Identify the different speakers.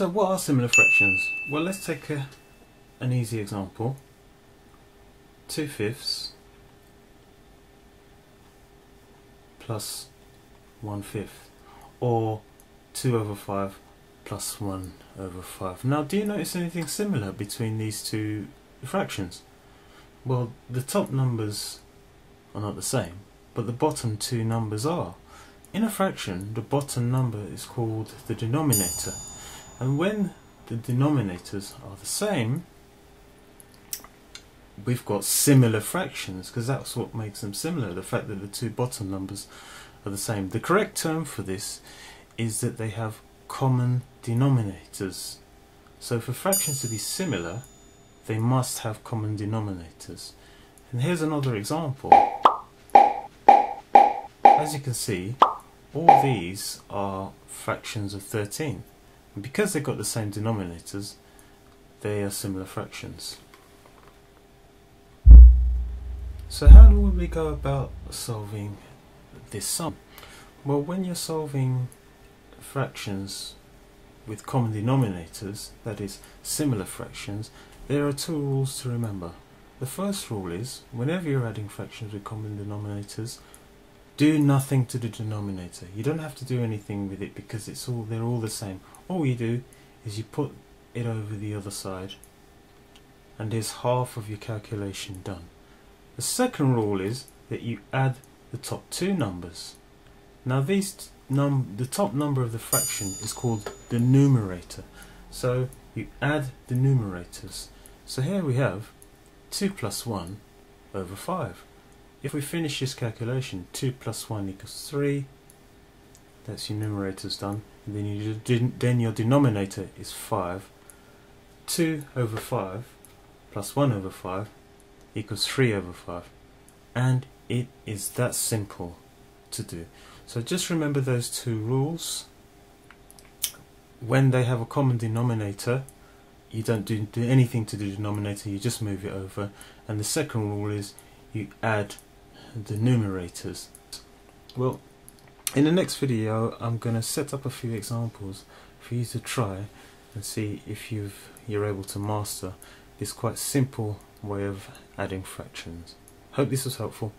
Speaker 1: So what are similar fractions? Well let's take a, an easy example. 2 fifths plus 1 fifth or 2 over 5 plus 1 over 5. Now do you notice anything similar between these two fractions? Well the top numbers are not the same but the bottom two numbers are. In a fraction the bottom number is called the denominator and when the denominators are the same, we've got similar fractions because that's what makes them similar, the fact that the two bottom numbers are the same. The correct term for this is that they have common denominators. So for fractions to be similar, they must have common denominators. And here's another example. As you can see, all these are fractions of 13. And because they've got the same denominators, they are similar fractions. So how do we go about solving this sum? Well, when you're solving fractions with common denominators, that is, similar fractions, there are two rules to remember. The first rule is, whenever you're adding fractions with common denominators, do nothing to the denominator. You don't have to do anything with it because it's all they're all the same. All you do is you put it over the other side and there's half of your calculation done. The second rule is that you add the top two numbers. Now these num the top number of the fraction is called the numerator. So you add the numerators. So here we have 2 plus 1 over 5. If we finish this calculation, 2 plus 1 equals 3. That's your numerators done. And then, you, then your denominator is 5. 2 over 5 plus 1 over 5 equals 3 over 5. And it is that simple to do. So just remember those two rules. When they have a common denominator, you don't do, do anything to the denominator, you just move it over. And the second rule is you add the numerators. Well, in the next video I'm going to set up a few examples for you to try and see if you've, you're able to master this quite simple way of adding fractions. Hope this was helpful.